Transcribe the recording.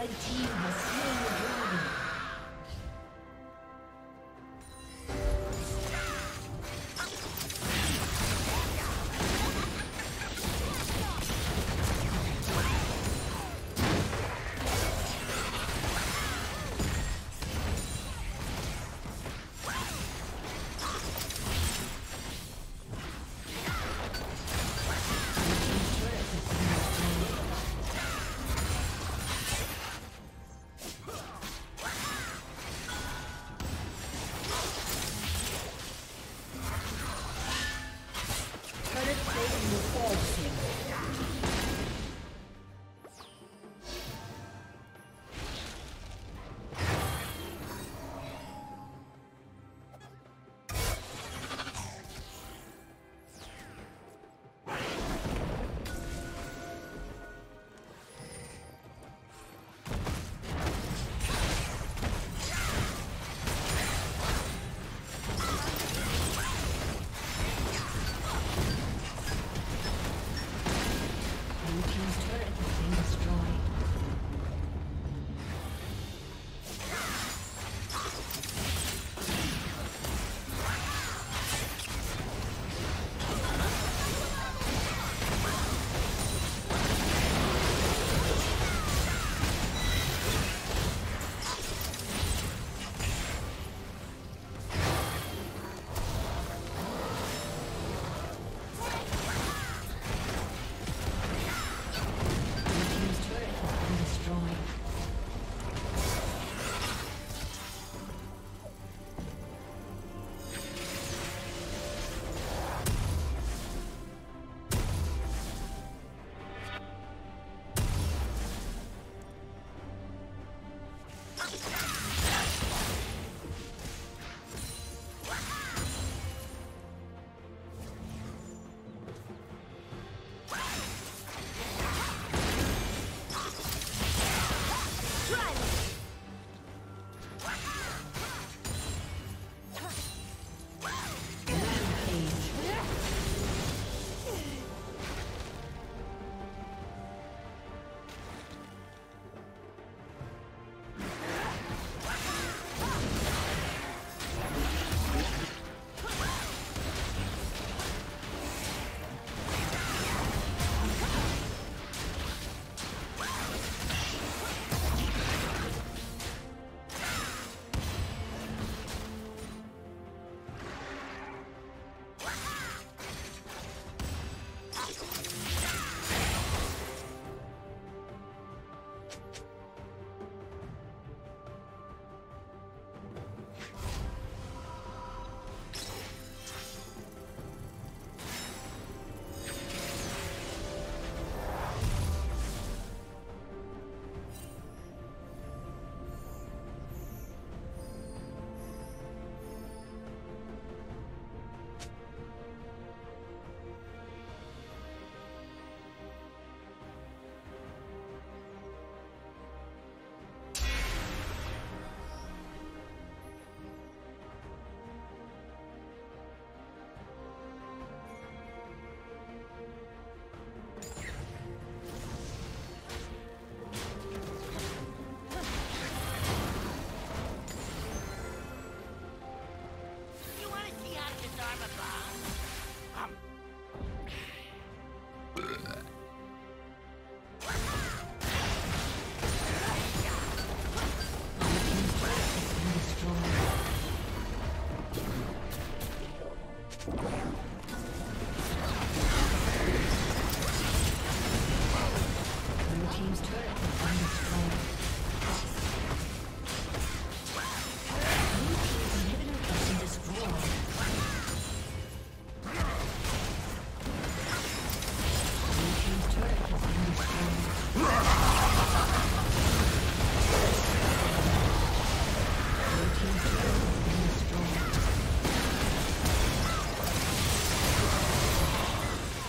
Red team has